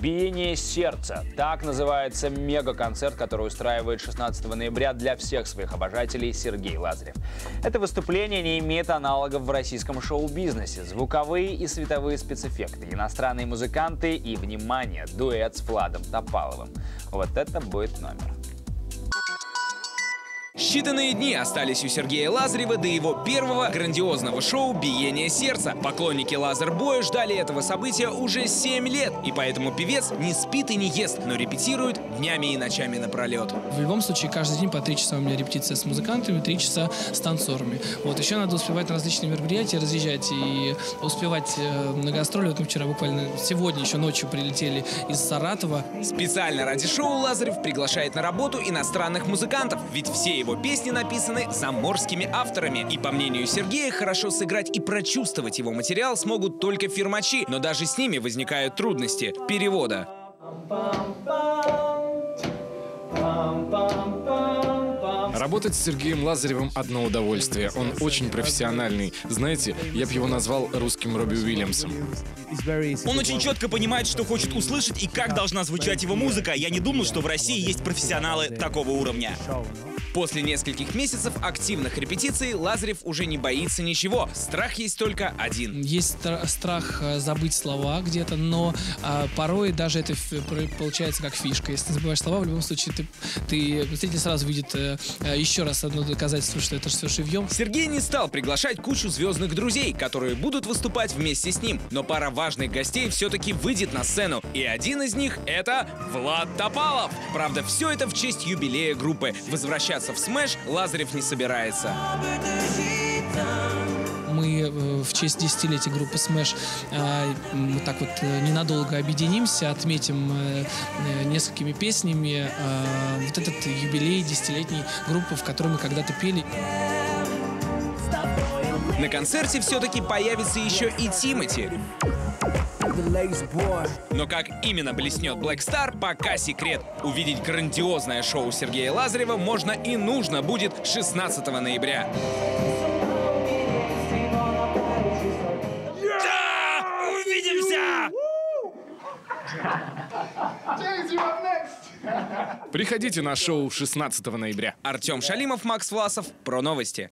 «Биение сердца». Так называется мега-концерт, который устраивает 16 ноября для всех своих обожателей Сергей Лазарев. Это выступление не имеет аналогов в российском шоу-бизнесе. Звуковые и световые спецэффекты, иностранные музыканты и, внимание, дуэт с Владом Топаловым. Вот это будет номер. Считанные дни остались у Сергея Лазарева до его первого грандиозного шоу «Биение сердца». Поклонники Лазербоя ждали этого события уже 7 лет, и поэтому певец не спит и не ест, но репетирует днями и ночами напролет. В любом случае, каждый день по три часа у меня репетиция с музыкантами, три часа с танцорами. Вот, еще надо успевать на различные мероприятия разъезжать и успевать э, на гастроли. Вот мы вчера буквально сегодня еще ночью прилетели из Саратова. Специально ради шоу Лазарев приглашает на работу иностранных музыкантов, ведь все его песни написаны заморскими авторами. И по мнению Сергея, хорошо сыграть и прочувствовать его материал смогут только фирмачи, но даже с ними возникают трудности перевода. Работать с Сергеем Лазаревым одно удовольствие. Он очень профессиональный. Знаете, я бы его назвал русским Робби Уильямсом. Он очень четко понимает, что хочет услышать и как должна звучать его музыка. Я не думал, что в России есть профессионалы такого уровня. После нескольких месяцев активных репетиций Лазарев уже не боится ничего. Страх есть только один. Есть стра- страх э, забыть слова где-то, но а, порой даже это получается как фишка. Если ты забываешь слова, в любом случае ты, ты зритель сразу видит э, э, еще раз одно доказательство, что это все живьем. Сергей не стал приглашать кучу звездных друзей, которые будут выступать вместе с ним. Но пара важных гостей все-таки выйдет на сцену. И один из них — это Влад Топалов. Правда, все это в честь юбилея группы. Возвращаться в Smash Лазарев не собирается. Мы э, в честь десятилетия группы Smash э, мы так вот э, ненадолго объединимся, отметим несколькими песнями вот этот юбилей десятилетней группы, в которой мы когда-то пели. На концерте все-таки появится еще и Тимати. Но как именно блеснет Black Star, пока секрет. Увидеть грандиозное шоу Сергея Лазарева можно и нужно будет 16 ноября. Да! Увидимся! Приходите на шоу 16 ноября. Артем Шалимов, Макс Власов. Про новости.